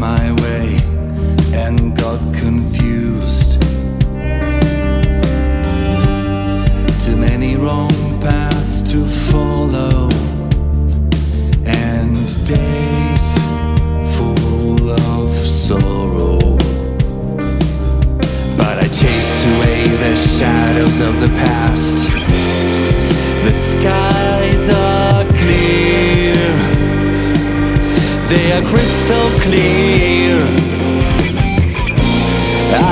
my way and got confused. Too many wrong paths to follow, and days full of sorrow. But I chased away the shadows of the past. They are crystal clear.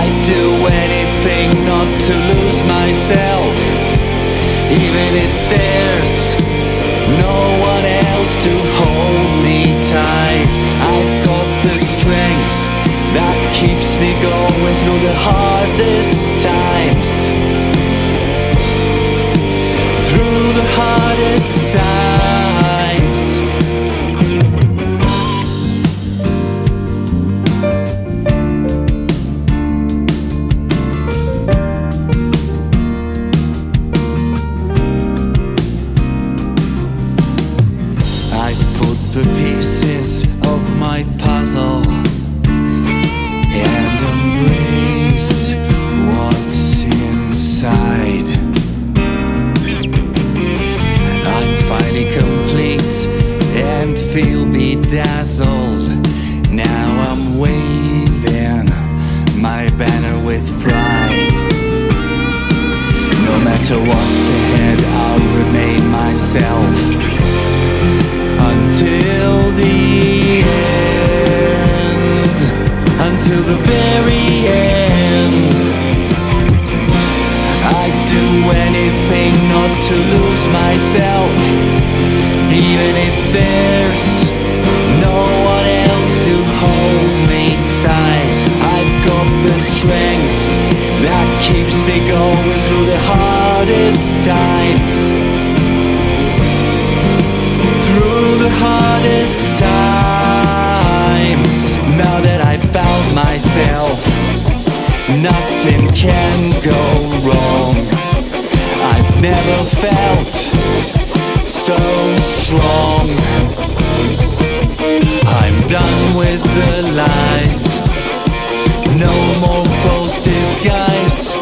I'd do anything not to lose myself, even if there's the pieces of my puzzle and embrace what's inside. I'm finally complete and feel bedazzled. Now I'm waving myself, even if there's no one else to hold me tight. I've got the strength that keeps me going through the hardest times. Through the hardest times. Now that I've found myself, nothing can go wrong. I've never felt lies. No more false disguise.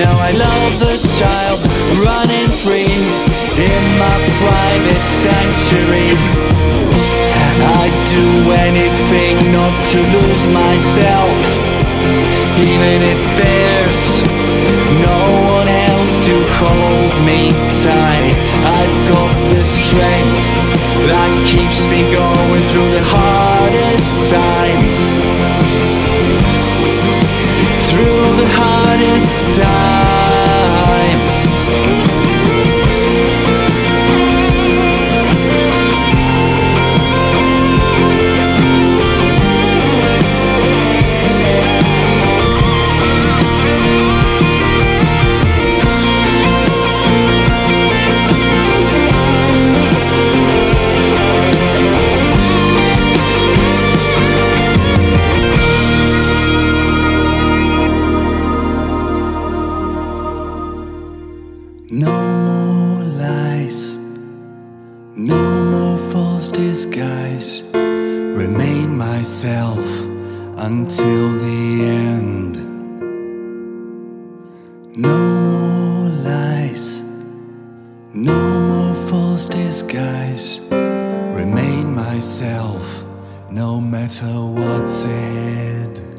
Now I love the child running free in my private sanctuary. I'd do anything not to lose myself, even if there's no one else to hold me tight. I've got the strength that keeps me going through the hardest times. Hardest no more false disguise. Remain myself until the end. No more lies, no more false disguise. Remain myself no matter what's ahead.